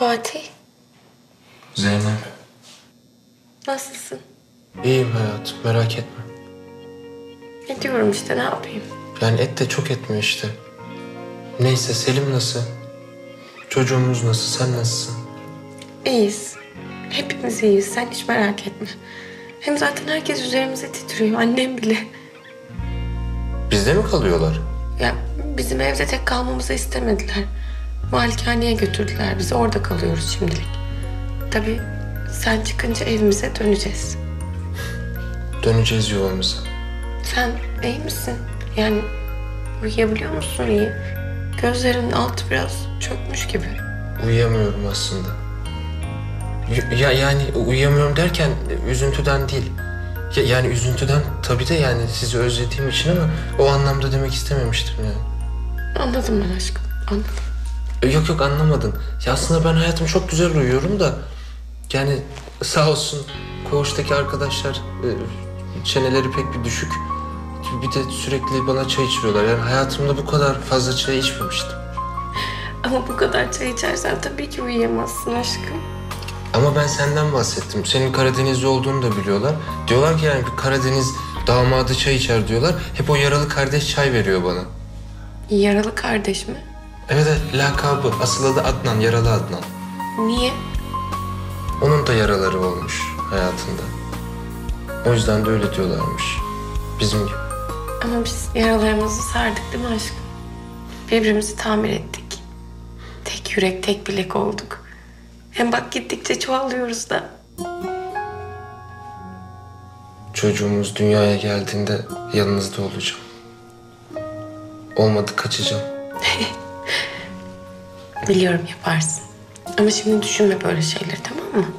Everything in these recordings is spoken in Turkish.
Fatih, Zeynep. nasılsın? İyiyim hayatım merak etme. Ne diyorum işte, ne yapayım? Yani et de çok etmiyor işte. Neyse Selim nasıl? Çocuğumuz nasıl? Sen nasılsın? İyiyiz. Hepimiz iyiyiz, sen hiç merak etme. Hem zaten herkes üzerimize titriyor, annem bile. Bizde mi kalıyorlar? Ya bizim evde tek kalmamızı istemediler. Malikaneye götürdüler bizi, orada kalıyoruz şimdilik. Tabii sen çıkınca evimize döneceğiz. Döneceğiz yuvamıza. Sen iyi misin? Yani uyuyabiliyor musun iyi? Gözlerinin altı biraz çökmüş gibi. Uyuyamıyorum aslında. Ya yani uyuyamıyorum derken üzüntüden değil. Ya, yani üzüntüden tabii de yani sizi özlediğim için ama o anlamda demek istememiştim yani. Anladım ben aşkım, anladım. E, Yok yok anlamadın. Ya aslında ben hayatım çok güzel uyuyorum da yani sağ olsun koğuştaki arkadaşlar e, çeneleri pek bir düşük. Bir de sürekli bana çay içiriyorlar. Yani hayatımda bu kadar fazla çay içmemiştim. Ama bu kadar çay içersen tabii ki uyuyamazsın aşkım. Ama ben senden bahsettim. Senin Karadenizli olduğunu da biliyorlar. Diyorlar ki yani bir Karadeniz damadı çay içer diyorlar. Hep o yaralı kardeş çay veriyor bana. Yaralı kardeş mi? Evet evet lakabı. Asıl adı Adnan, yaralı Adnan. Niye? Onun da yaraları olmuş hayatında. O yüzden de öyle diyorlarmış. Bizim gibi. Ama biz yaralarımızı sardık değil mi aşkım? Birbirimizi tamir ettik. Tek yürek, tek bilek olduk. Hem bak gittikçe çoğalıyoruz da. Çocuğumuz dünyaya geldiğinde yanınızda olacağım. Olmadı kaçacağım. Biliyorum yaparsın. Ama şimdi düşünme böyle şeyleri tamam mı?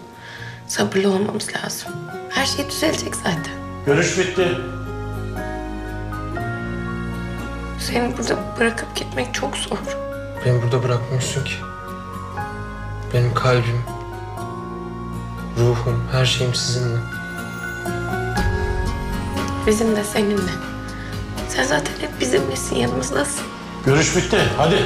Sabırlı olmamız lazım. Her şey düzelecek zaten. Görüş bitti. Seni burada bırakıp gitmek çok zor. Beni burada bırakmıyorsun ki. Benim kalbim, ruhum, her şeyim sizinle. Bizim de seninle. Sen zaten hep bizimlesin, yanımızdasın. Görüş bitti. Hadi.